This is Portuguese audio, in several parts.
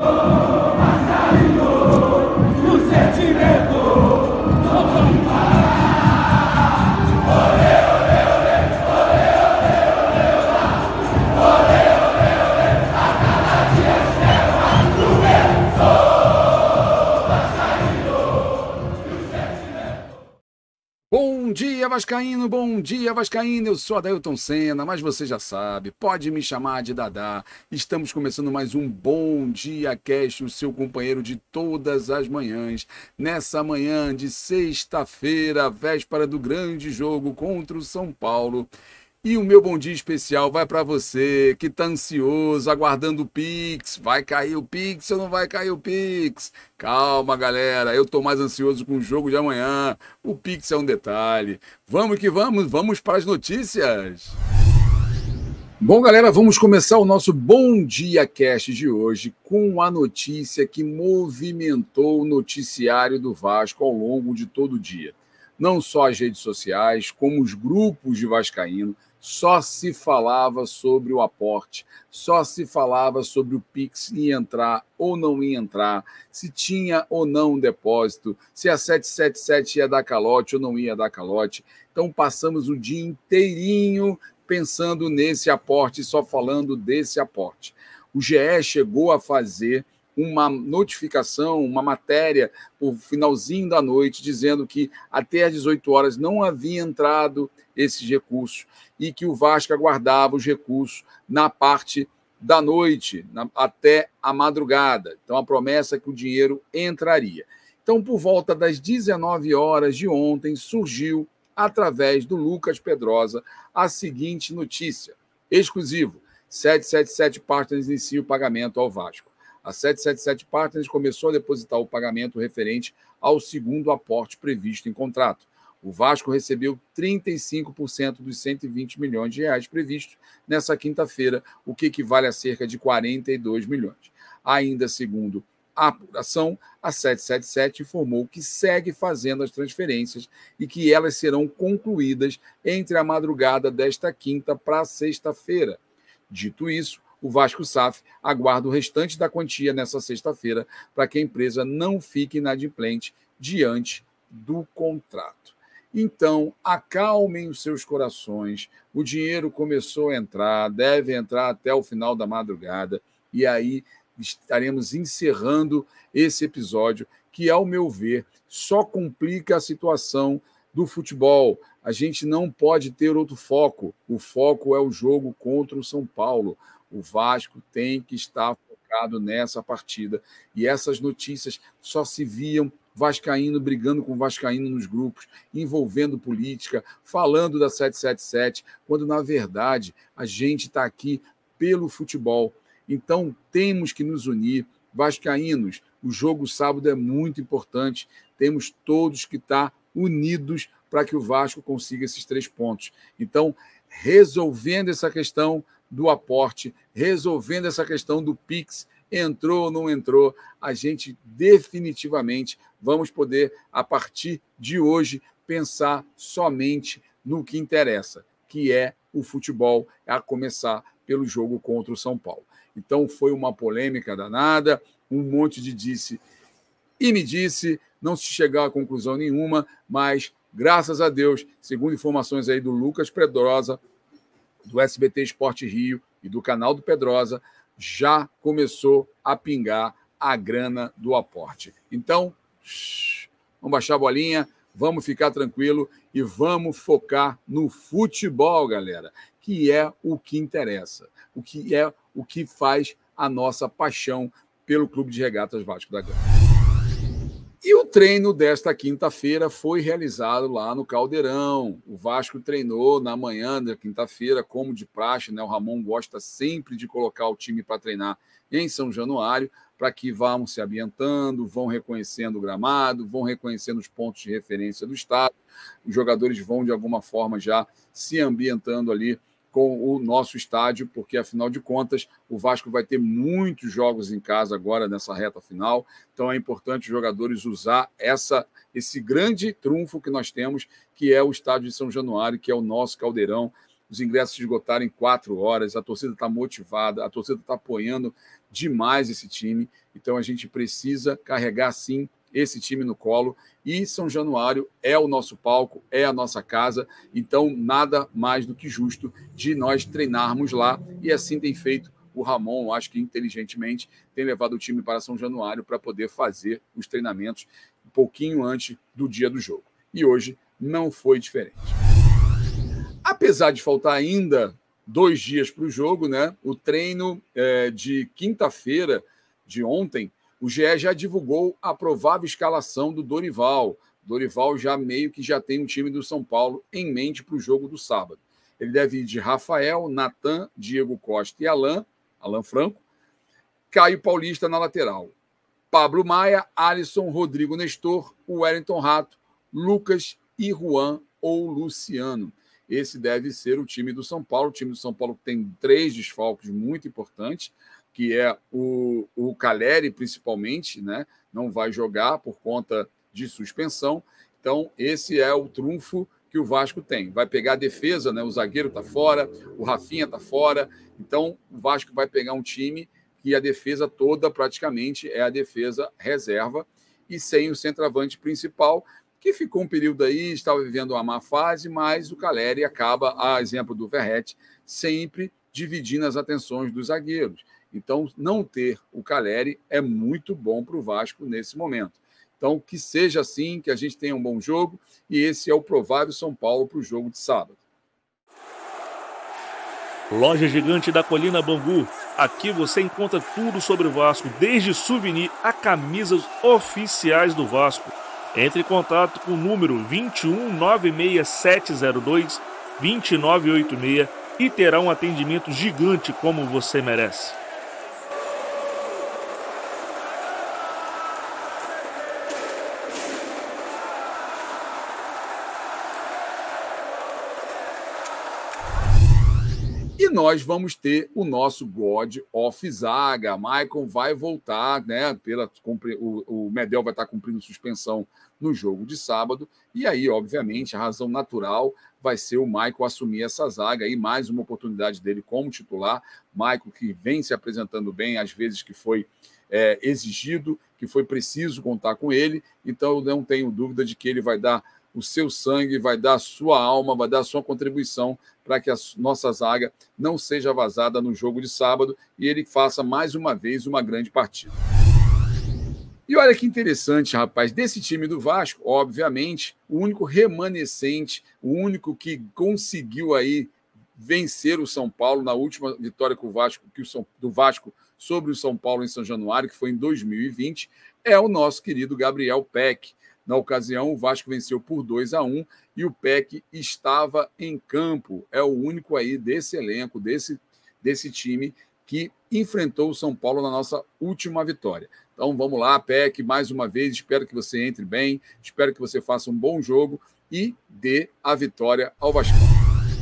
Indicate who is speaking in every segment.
Speaker 1: dia, Vascaíno, bom dia, Vascaíno. Eu sou Adailton Senna, mas você já sabe, pode me chamar de Dadá. Estamos começando mais um Bom Dia Cast, o seu companheiro de todas as manhãs. Nessa manhã de sexta-feira, véspera do grande jogo contra o São Paulo. E o meu bom dia especial vai para você que está ansioso, aguardando o Pix. Vai cair o Pix ou não vai cair o Pix? Calma, galera. Eu estou mais ansioso com o jogo de amanhã. O Pix é um detalhe. Vamos que vamos, vamos para as notícias. Bom, galera, vamos começar o nosso Bom Dia Cast de hoje com a notícia que movimentou o noticiário do Vasco ao longo de todo o dia. Não só as redes sociais, como os grupos de Vascaíno só se falava sobre o aporte, só se falava sobre o Pix ia entrar ou não ia entrar, se tinha ou não um depósito, se a 777 ia dar calote ou não ia dar calote. Então passamos o dia inteirinho pensando nesse aporte, só falando desse aporte. O GE chegou a fazer uma notificação, uma matéria, no finalzinho da noite, dizendo que até às 18 horas não havia entrado esses recursos e que o Vasco aguardava os recursos na parte da noite, na, até a madrugada. Então, a promessa é que o dinheiro entraria. Então, por volta das 19 horas de ontem, surgiu, através do Lucas Pedrosa, a seguinte notícia: exclusivo. 777 Partners inicia o pagamento ao Vasco. A 777 Partners começou a depositar o pagamento referente ao segundo aporte previsto em contrato. O Vasco recebeu 35% dos 120 milhões de reais previstos nessa quinta-feira, o que equivale a cerca de 42 milhões. Ainda segundo a apuração, a 777 informou que segue fazendo as transferências e que elas serão concluídas entre a madrugada desta quinta para sexta-feira. Dito isso, o Vasco SAF aguarda o restante da quantia nessa sexta-feira para que a empresa não fique inadimplente diante do contrato. Então, acalmem os seus corações. O dinheiro começou a entrar, deve entrar até o final da madrugada, e aí estaremos encerrando esse episódio, que, ao meu ver, só complica a situação do futebol. A gente não pode ter outro foco. O foco é o jogo contra o São Paulo. O Vasco tem que estar focado nessa partida. E essas notícias só se viam Vascaíno brigando com Vascaíno nos grupos, envolvendo política, falando da 777, quando na verdade a gente está aqui pelo futebol. Então temos que nos unir. Vascaínos, o jogo sábado é muito importante. Temos todos que estar tá unidos para que o Vasco consiga esses três pontos. Então, resolvendo essa questão do aporte, resolvendo essa questão do Pix, entrou ou não entrou, a gente definitivamente vamos poder, a partir de hoje, pensar somente no que interessa, que é o futebol, a começar pelo jogo contra o São Paulo. Então foi uma polêmica danada, um monte de disse e me disse, não se chegar a conclusão nenhuma, mas graças a Deus, segundo informações aí do Lucas Pedrosa, do SBT Esporte Rio e do canal do Pedrosa, já começou a pingar a grana do aporte. Então, vamos baixar a bolinha, vamos ficar tranquilo e vamos focar no futebol, galera, que é o que interessa, o que é o que faz a nossa paixão pelo Clube de Regatas Vasco da Gama. Treino desta quinta-feira foi realizado lá no Caldeirão. O Vasco treinou na manhã da quinta-feira, como de praxe, né? O Ramon gosta sempre de colocar o time para treinar em São Januário, para que vão se ambientando, vão reconhecendo o gramado, vão reconhecendo os pontos de referência do estado. Os jogadores vão, de alguma forma, já se ambientando ali com o nosso estádio, porque afinal de contas o Vasco vai ter muitos jogos em casa agora nessa reta final, então é importante os jogadores usar essa esse grande trunfo que nós temos, que é o estádio de São Januário, que é o nosso caldeirão, os ingressos esgotaram em quatro horas, a torcida está motivada, a torcida está apoiando demais esse time. Então a gente precisa carregar sim esse time no colo. E São Januário é o nosso palco, é a nossa casa. Então, nada mais do que justo de nós treinarmos lá. E assim tem feito o Ramon, acho que inteligentemente, tem levado o time para São Januário para poder fazer os treinamentos um pouquinho antes do dia do jogo. E hoje não foi diferente. Apesar de faltar ainda dois dias para o jogo, né? O treino é, de quinta-feira de ontem, o GE já divulgou a provável escalação do Dorival. Dorival já meio que já tem um time do São Paulo em mente para o jogo do sábado. Ele deve ir de Rafael, Natan, Diego Costa e Alain, Alain Franco, Caio Paulista na lateral. Pablo Maia, Alisson, Rodrigo Nestor, Wellington Rato, Lucas e Juan ou Luciano. Esse deve ser o time do São Paulo. O time do São Paulo tem três desfalques muito importantes, que é o, o Caleri, principalmente, né? não vai jogar por conta de suspensão. Então, esse é o trunfo que o Vasco tem. Vai pegar a defesa, né? o zagueiro está fora, o Rafinha está fora. Então, o Vasco vai pegar um time que a defesa toda praticamente é a defesa reserva e sem o centroavante principal, que ficou um período aí, estava vivendo uma má fase, mas o Caleri acaba, a exemplo do Verrete, sempre dividindo as atenções dos zagueiros. Então, não ter o Caleri é muito bom para o Vasco nesse momento. Então, que seja assim, que a gente tenha um bom jogo, e esse é o provável São Paulo para o jogo de sábado.
Speaker 2: Loja Gigante da Colina Bangu. Aqui você encontra tudo sobre o Vasco, desde souvenir a camisas oficiais do Vasco. Entre em contato com o número 21 96702 2986 e terá um atendimento gigante como você merece.
Speaker 1: Nós vamos ter o nosso God of Zaga. Maicon vai voltar, né? Pela, o, o Medel vai estar cumprindo suspensão no jogo de sábado. E aí, obviamente, a razão natural vai ser o Maicon assumir essa zaga e mais uma oportunidade dele como titular. Maicon que vem se apresentando bem, às vezes que foi é, exigido, que foi preciso contar com ele. Então, eu não tenho dúvida de que ele vai dar o seu sangue, vai dar a sua alma, vai dar a sua contribuição para que a nossa zaga não seja vazada no jogo de sábado e ele faça mais uma vez uma grande partida. E olha que interessante, rapaz, desse time do Vasco, obviamente, o único remanescente, o único que conseguiu aí vencer o São Paulo na última vitória com o Vasco, que o São, do Vasco sobre o São Paulo em São Januário, que foi em 2020, é o nosso querido Gabriel Peck. Na ocasião, o Vasco venceu por 2 a 1 e o PEC estava em campo. É o único aí desse elenco, desse, desse time, que enfrentou o São Paulo na nossa última vitória. Então vamos lá, PEC, mais uma vez. Espero que você entre bem, espero que você faça um bom jogo e dê a vitória ao Vasco.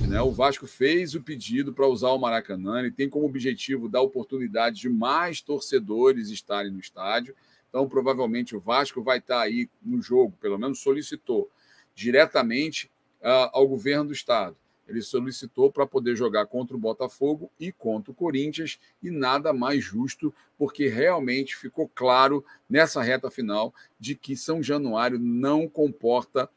Speaker 1: Né? O Vasco fez o pedido para usar o Maracanã e tem como objetivo dar oportunidade de mais torcedores estarem no estádio. Então, provavelmente, o Vasco vai estar aí no jogo, pelo menos solicitou diretamente uh, ao governo do Estado. Ele solicitou para poder jogar contra o Botafogo e contra o Corinthians, e nada mais justo, porque realmente ficou claro nessa reta final de que São Januário não comporta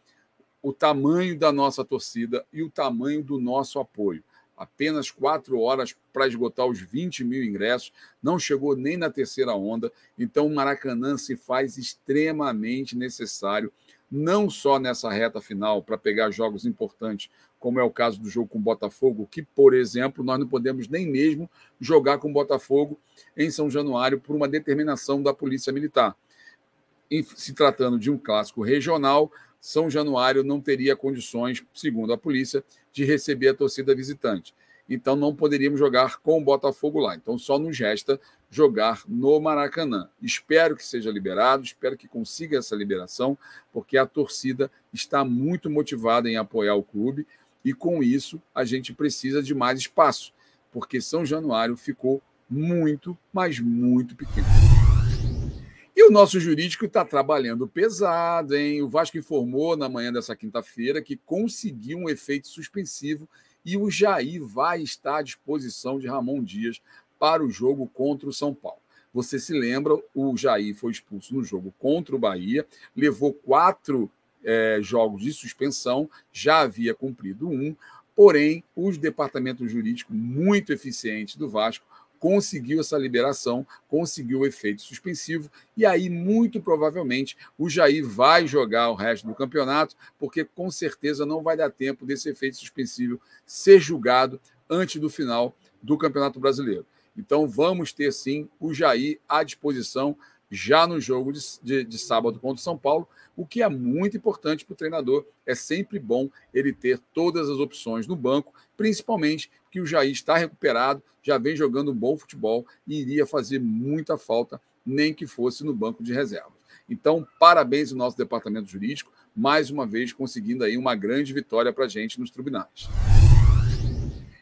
Speaker 1: o tamanho da nossa torcida e o tamanho do nosso apoio apenas quatro horas para esgotar os 20 mil ingressos, não chegou nem na terceira onda, então o Maracanã se faz extremamente necessário, não só nessa reta final, para pegar jogos importantes, como é o caso do jogo com o Botafogo, que, por exemplo, nós não podemos nem mesmo jogar com o Botafogo em São Januário por uma determinação da Polícia Militar. Em se tratando de um clássico regional, São Januário não teria condições, segundo a polícia, de receber a torcida visitante. Então não poderíamos jogar com o Botafogo lá. Então só nos resta jogar no Maracanã. Espero que seja liberado, espero que consiga essa liberação, porque a torcida está muito motivada em apoiar o clube e com isso a gente precisa de mais espaço, porque São Januário ficou muito, mas muito pequeno. O nosso jurídico está trabalhando pesado, hein? O Vasco informou na manhã dessa quinta-feira que conseguiu um efeito suspensivo e o Jair vai estar à disposição de Ramon Dias para o jogo contra o São Paulo. Você se lembra, o Jair foi expulso no jogo contra o Bahia, levou quatro é, jogos de suspensão, já havia cumprido um, porém, os departamentos jurídicos muito eficientes do Vasco conseguiu essa liberação, conseguiu o efeito suspensivo, e aí, muito provavelmente, o Jair vai jogar o resto do campeonato, porque com certeza não vai dar tempo desse efeito suspensivo ser julgado antes do final do Campeonato Brasileiro. Então, vamos ter sim o Jair à disposição já no jogo de, de, de sábado contra o São Paulo, o que é muito importante para o treinador. É sempre bom ele ter todas as opções no banco, principalmente que o Jair está recuperado, já vem jogando um bom futebol e iria fazer muita falta, nem que fosse no banco de reservas. Então, parabéns ao nosso departamento jurídico, mais uma vez conseguindo aí uma grande vitória para a gente nos tribunais.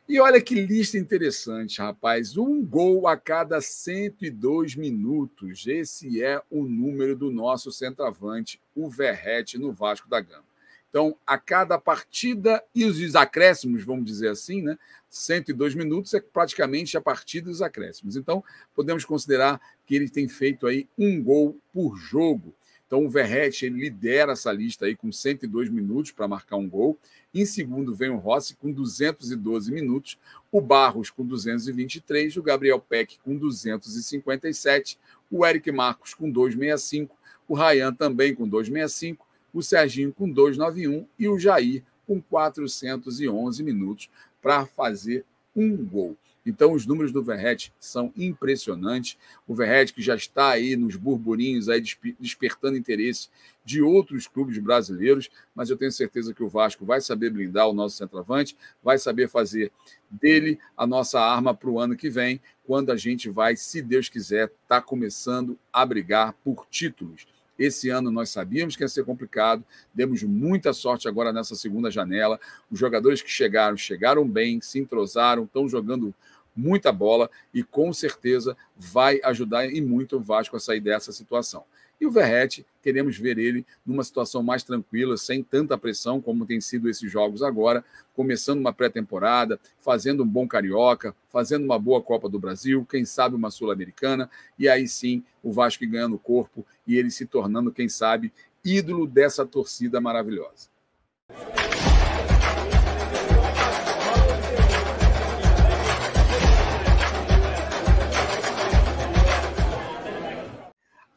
Speaker 1: E olha que lista interessante, rapaz. Um gol a cada 102 minutos. Esse é o número do nosso centroavante, o Verrete, no Vasco da Gama. Então, a cada partida e os acréscimos, vamos dizer assim, né? 102 minutos é praticamente a partida e os acréscimos. Então, podemos considerar que ele tem feito aí um gol por jogo. Então, o Verrete lidera essa lista aí com 102 minutos para marcar um gol. Em segundo vem o Rossi com 212 minutos, o Barros com 223, o Gabriel Peck com 257, o Eric Marcos com 265, o Rayan também com 265, o Serginho com 291 e o Jair com 411 minutos para fazer um gol. Então, os números do Verret são impressionantes. O Verret que já está aí nos burburinhos, aí despertando interesse de outros clubes brasileiros, mas eu tenho certeza que o Vasco vai saber blindar o nosso centroavante, vai saber fazer dele a nossa arma para o ano que vem, quando a gente vai, se Deus quiser, estar tá começando a brigar por títulos. Esse ano nós sabíamos que ia ser complicado, demos muita sorte agora nessa segunda janela. Os jogadores que chegaram, chegaram bem, se entrosaram, estão jogando muita bola e com certeza vai ajudar e muito o Vasco a sair dessa situação. E o Verrete, queremos ver ele numa situação mais tranquila, sem tanta pressão como tem sido esses jogos agora, começando uma pré-temporada, fazendo um bom carioca, fazendo uma boa Copa do Brasil, quem sabe uma Sul-Americana, e aí sim o Vasco ganhando corpo e ele se tornando, quem sabe, ídolo dessa torcida maravilhosa.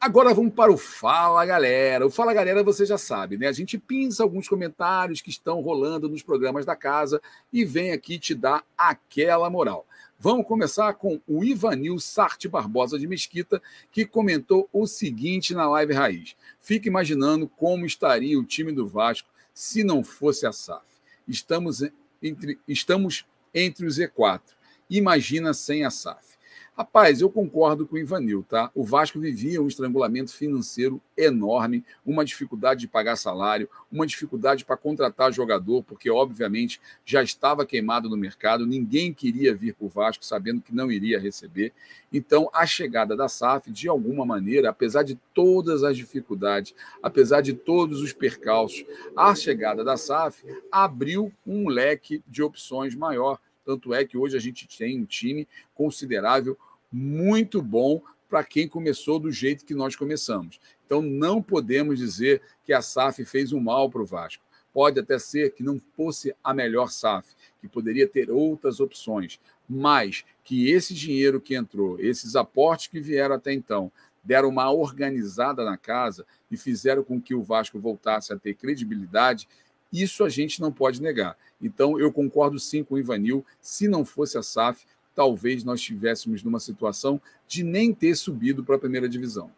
Speaker 1: Agora vamos para o Fala Galera. O Fala Galera você já sabe, né? A gente pinça alguns comentários que estão rolando nos programas da casa e vem aqui te dar aquela moral. Vamos começar com o Ivanil Sarte Barbosa de Mesquita, que comentou o seguinte na live Raiz. Fica imaginando como estaria o time do Vasco se não fosse a SAF. Estamos entre, estamos entre os Z4. Imagina sem a SAF. Rapaz, eu concordo com o Ivanil, tá? O Vasco vivia um estrangulamento financeiro enorme, uma dificuldade de pagar salário, uma dificuldade para contratar jogador, porque obviamente já estava queimado no mercado, ninguém queria vir para o Vasco sabendo que não iria receber. Então, a chegada da SAF, de alguma maneira, apesar de todas as dificuldades, apesar de todos os percalços, a chegada da SAF abriu um leque de opções maior tanto é que hoje a gente tem um time considerável, muito bom para quem começou do jeito que nós começamos. Então não podemos dizer que a SAF fez um mal para o Vasco. Pode até ser que não fosse a melhor SAF, que poderia ter outras opções, mas que esse dinheiro que entrou, esses aportes que vieram até então, deram uma organizada na casa e fizeram com que o Vasco voltasse a ter credibilidade isso a gente não pode negar. Então, eu concordo sim com o Ivanil. Se não fosse a SAF, talvez nós estivéssemos numa situação de nem ter subido para a primeira divisão.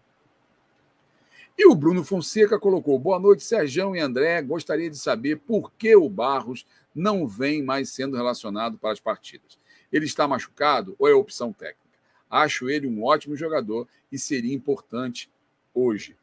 Speaker 1: E o Bruno Fonseca colocou: Boa noite, Sérgio e André. Gostaria de saber por que o Barros não vem mais sendo relacionado para as partidas. Ele está machucado ou é opção técnica? Acho ele um ótimo jogador e seria importante hoje.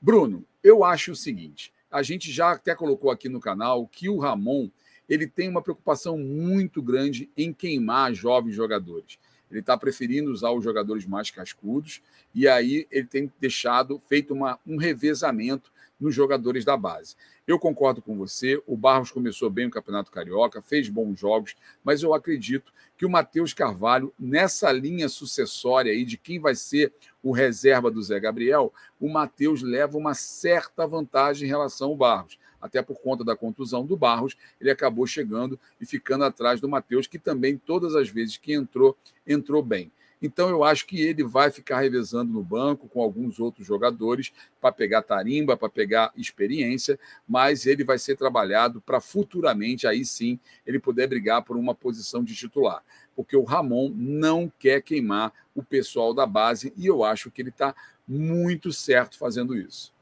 Speaker 1: Bruno, eu acho o seguinte: a gente já até colocou aqui no canal que o Ramon ele tem uma preocupação muito grande em queimar jovens jogadores. Ele está preferindo usar os jogadores mais cascudos e aí ele tem deixado feito uma, um revezamento nos jogadores da base. Eu concordo com você, o Barros começou bem o Campeonato Carioca, fez bons jogos, mas eu acredito que o Matheus Carvalho, nessa linha sucessória aí de quem vai ser o reserva do Zé Gabriel, o Matheus leva uma certa vantagem em relação ao Barros. Até por conta da contusão do Barros, ele acabou chegando e ficando atrás do Matheus, que também, todas as vezes que entrou, entrou bem. Então, eu acho que ele vai ficar revezando no banco com alguns outros jogadores para pegar tarimba, para pegar experiência, mas ele vai ser trabalhado para futuramente, aí sim, ele poder brigar por uma posição de titular. Porque o Ramon não quer queimar o pessoal da base e eu acho que ele está muito certo fazendo isso.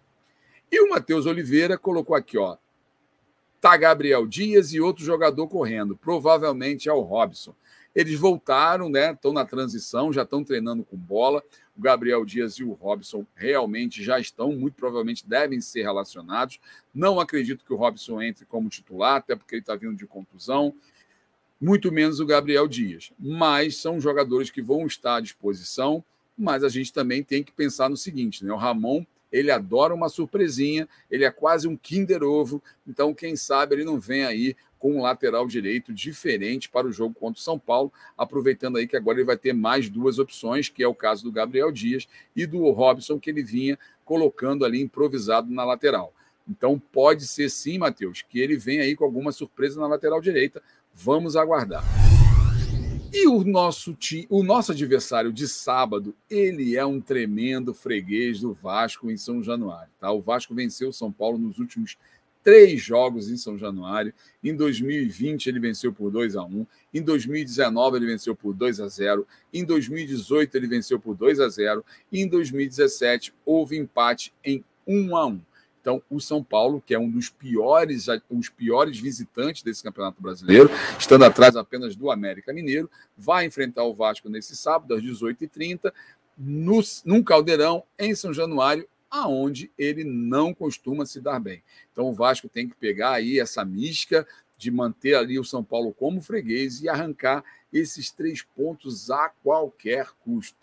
Speaker 1: E o Matheus Oliveira colocou aqui, ó. Tá Gabriel Dias e outro jogador correndo. Provavelmente é o Robson. Eles voltaram, né? Estão na transição, já estão treinando com bola. O Gabriel Dias e o Robson realmente já estão, muito provavelmente devem ser relacionados. Não acredito que o Robson entre como titular, até porque ele está vindo de contusão. Muito menos o Gabriel Dias. Mas são jogadores que vão estar à disposição. Mas a gente também tem que pensar no seguinte: né? O Ramon ele adora uma surpresinha, ele é quase um Kinder Ovo, então quem sabe ele não vem aí com um lateral direito diferente para o jogo contra o São Paulo, aproveitando aí que agora ele vai ter mais duas opções, que é o caso do Gabriel Dias e do Robson, que ele vinha colocando ali improvisado na lateral. Então pode ser sim, Matheus, que ele venha aí com alguma surpresa na lateral direita. Vamos aguardar. E o nosso, o nosso adversário de sábado, ele é um tremendo freguês do Vasco em São Januário. Tá? O Vasco venceu o São Paulo nos últimos três jogos em São Januário. Em 2020 ele venceu por 2 a 1 Em 2019 ele venceu por 2 a 0 Em 2018 ele venceu por 2 a 0 E em 2017 houve empate em 1 a 1 então, o São Paulo, que é um dos piores, os piores visitantes desse Campeonato Brasileiro, estando atrás apenas do América Mineiro, vai enfrentar o Vasco nesse sábado, às 18h30, no, num caldeirão em São Januário, aonde ele não costuma se dar bem. Então, o Vasco tem que pegar aí essa mística de manter ali o São Paulo como freguês e arrancar esses três pontos a qualquer custo.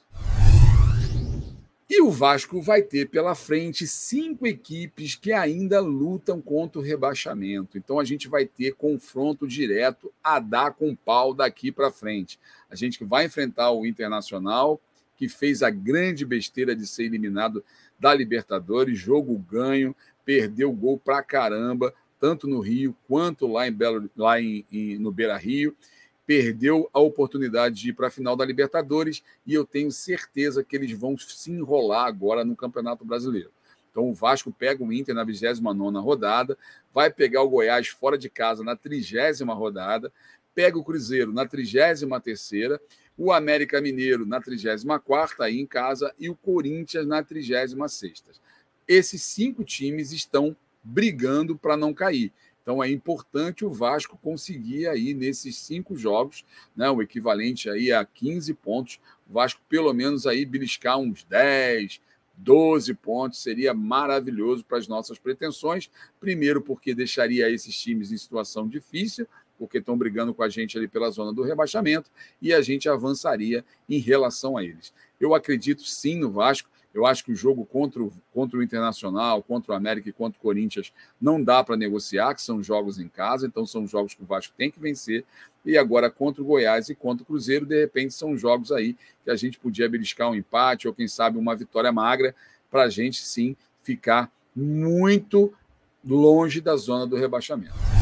Speaker 1: E o Vasco vai ter pela frente cinco equipes que ainda lutam contra o rebaixamento. Então a gente vai ter confronto direto a dar com pau daqui para frente. A gente vai enfrentar o Internacional, que fez a grande besteira de ser eliminado da Libertadores, jogo ganho, perdeu gol pra caramba, tanto no Rio quanto lá em Belo, lá em, em no Beira Rio perdeu a oportunidade de ir para a final da Libertadores e eu tenho certeza que eles vão se enrolar agora no Campeonato Brasileiro. Então o Vasco pega o Inter na 29 rodada, vai pegar o Goiás fora de casa na 30 rodada, pega o Cruzeiro na 33 o América Mineiro na 34 aí em casa e o Corinthians na 36 Esses cinco times estão brigando para não cair. Então é importante o Vasco conseguir aí nesses cinco jogos, né, o equivalente aí a 15 pontos, o Vasco pelo menos aí beliscar uns 10, 12 pontos seria maravilhoso para as nossas pretensões. Primeiro, porque deixaria esses times em situação difícil, porque estão brigando com a gente ali pela zona do rebaixamento, e a gente avançaria em relação a eles. Eu acredito sim no Vasco. Eu acho que o jogo contra o, contra o Internacional, contra o América e contra o Corinthians não dá para negociar, que são jogos em casa, então são jogos que o Vasco tem que vencer. E agora contra o Goiás e contra o Cruzeiro, de repente, são jogos aí que a gente podia beliscar um empate ou, quem sabe, uma vitória magra, para a gente sim ficar muito longe da zona do rebaixamento.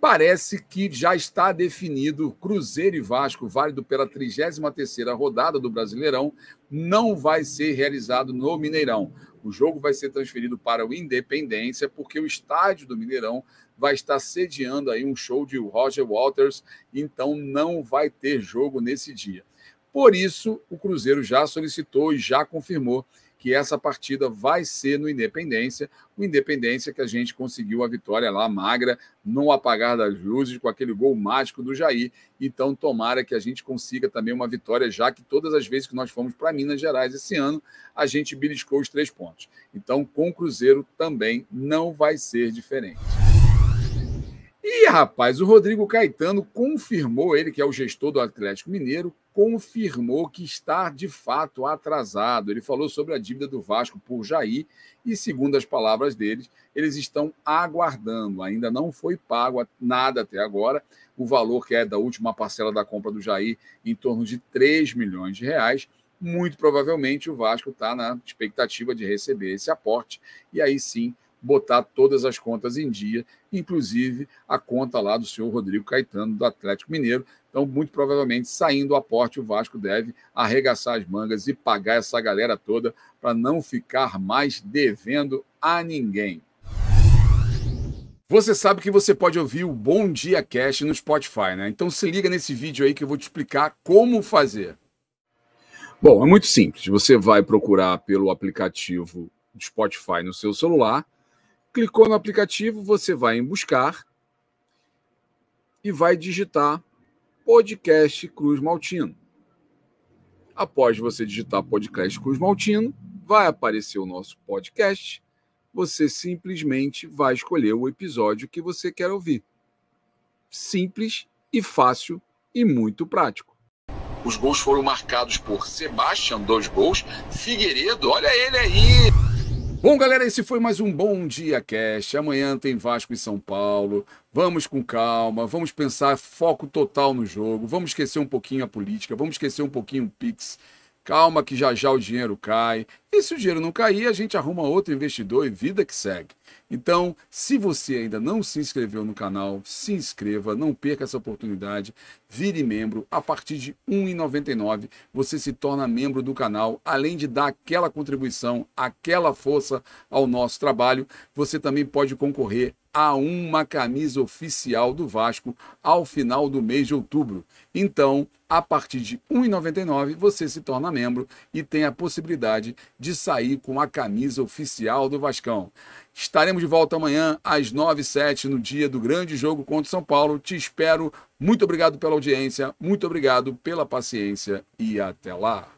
Speaker 1: Parece que já está definido Cruzeiro e Vasco, válido pela 33ª rodada do Brasileirão, não vai ser realizado no Mineirão. O jogo vai ser transferido para o Independência, porque o estádio do Mineirão vai estar sediando aí um show de Roger Waters, então não vai ter jogo nesse dia. Por isso, o Cruzeiro já solicitou e já confirmou que essa partida vai ser no Independência. O Independência que a gente conseguiu a vitória lá magra, no apagar das luzes, com aquele gol mágico do Jair. Então, tomara que a gente consiga também uma vitória, já que todas as vezes que nós fomos para Minas Gerais esse ano, a gente beliscou os três pontos. Então, com o Cruzeiro também não vai ser diferente. E, rapaz, o Rodrigo Caetano confirmou, ele que é o gestor do Atlético Mineiro, confirmou que está de fato atrasado. Ele falou sobre a dívida do Vasco por Jair e, segundo as palavras deles, eles estão aguardando. Ainda não foi pago nada até agora. O valor que é da última parcela da compra do Jair, em torno de 3 milhões de reais. Muito provavelmente o Vasco está na expectativa de receber esse aporte e aí sim botar todas as contas em dia, inclusive a conta lá do senhor Rodrigo Caetano, do Atlético Mineiro. Então, muito provavelmente, saindo o aporte, o Vasco deve arregaçar as mangas e pagar essa galera toda para não ficar mais devendo a ninguém. Você sabe que você pode ouvir o Bom Dia Cast no Spotify, né? Então se liga nesse vídeo aí que eu vou te explicar como fazer. Bom, é muito simples. Você vai procurar pelo aplicativo do Spotify no seu celular, Clicou no aplicativo, você vai em buscar e vai digitar podcast Cruz Maltino. Após você digitar podcast Cruz Maltino, vai aparecer o nosso podcast. Você simplesmente vai escolher o episódio que você quer ouvir. Simples e fácil e muito prático. Os gols foram marcados por Sebastião, dois gols. Figueiredo, olha ele aí. Bom, galera, esse foi mais um Bom Dia Cast. Amanhã tem Vasco e São Paulo. Vamos com calma, vamos pensar foco total no jogo, vamos esquecer um pouquinho a política, vamos esquecer um pouquinho o Pix. Calma que já já o dinheiro cai. E se o dinheiro não cair, a gente arruma outro investidor e vida que segue. Então, se você ainda não se inscreveu no canal, se inscreva, não perca essa oportunidade, vire membro. A partir de R$ 1,99 você se torna membro do canal. Além de dar aquela contribuição, aquela força ao nosso trabalho, você também pode concorrer a uma camisa oficial do Vasco ao final do mês de outubro. Então, a partir de R$ 1,99 você se torna membro e tem a possibilidade de sair com a camisa oficial do Vascão. Estaremos de volta amanhã às 9 h no dia do grande jogo contra o São Paulo. Te espero. Muito obrigado pela audiência, muito obrigado pela paciência e até lá.